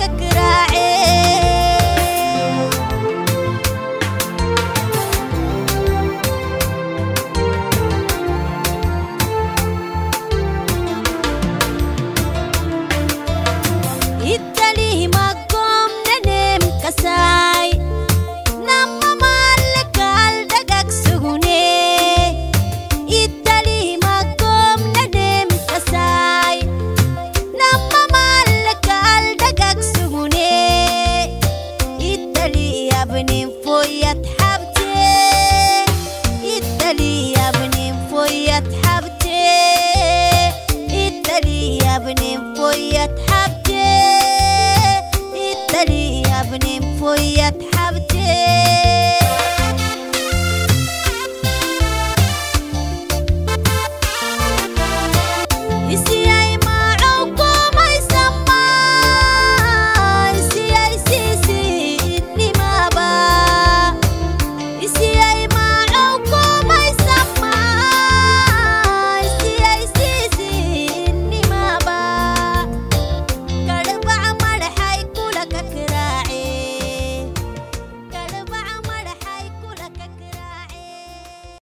近く。foi